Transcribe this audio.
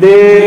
वन्दे